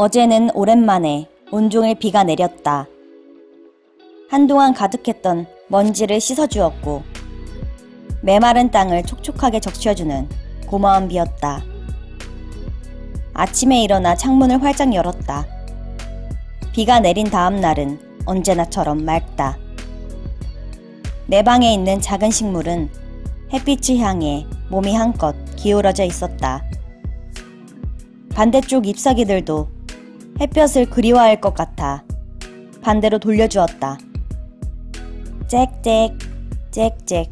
어제는 오랜만에 온종일 비가 내렸다. 한동안 가득했던 먼지를 씻어주었고 메마른 땅을 촉촉하게 적셔주는 고마운 비였다. 아침에 일어나 창문을 활짝 열었다. 비가 내린 다음 날은 언제나처럼 맑다. 내 방에 있는 작은 식물은 햇빛을 향해 몸이 한껏 기울어져 있었다. 반대쪽 잎사귀들도 햇볕을 그리워할 것 같아 반대로 돌려주었다. 짹짹, 짹짹.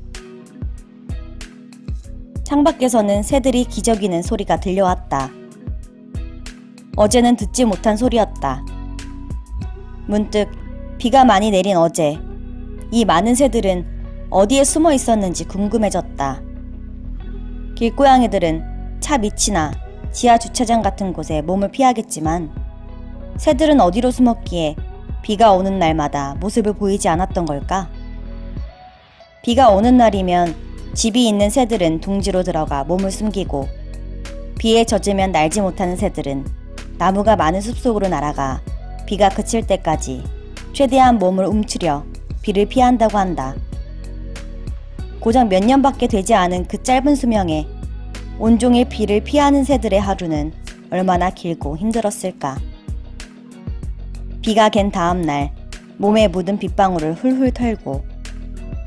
창밖에서는 새들이 기저귀는 소리가 들려왔다. 어제는 듣지 못한 소리였다. 문득 비가 많이 내린 어제, 이 많은 새들은 어디에 숨어 있었는지 궁금해졌다. 길고양이들은 차 밑이나 지하 주차장 같은 곳에 몸을 피하겠지만 새들은 어디로 숨었기에 비가 오는 날마다 모습을 보이지 않았던 걸까? 비가 오는 날이면 집이 있는 새들은 둥지로 들어가 몸을 숨기고 비에 젖으면 날지 못하는 새들은 나무가 많은 숲속으로 날아가 비가 그칠 때까지 최대한 몸을 움츠려 비를 피한다고 한다. 고작 몇 년밖에 되지 않은 그 짧은 수명에 온종일 비를 피하는 새들의 하루는 얼마나 길고 힘들었을까. 비가 갠 다음 날 몸에 묻은 빗방울을 훌훌 털고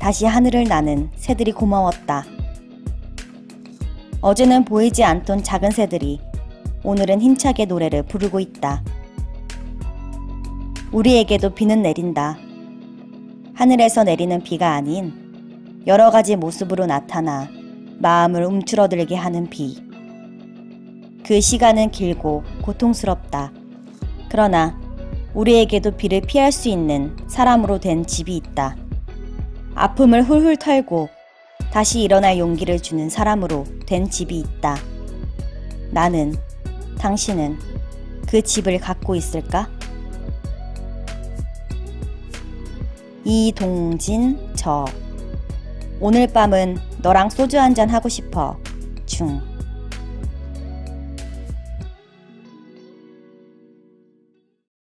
다시 하늘을 나는 새들이 고마웠다. 어제는 보이지 않던 작은 새들이 오늘은 힘차게 노래를 부르고 있다. 우리에게도 비는 내린다. 하늘에서 내리는 비가 아닌 여러 가지 모습으로 나타나 마음을 움츠러들게 하는 비. 그 시간은 길고 고통스럽다. 그러나 우리에게도 비를 피할 수 있는 사람으로 된 집이 있다. 아픔을 훌훌 털고 다시 일어날 용기를 주는 사람으로 된 집이 있다. 나는, 당신은 그 집을 갖고 있을까? 이동진 저 오늘 밤은 너랑 소주 한잔 하고 싶어 중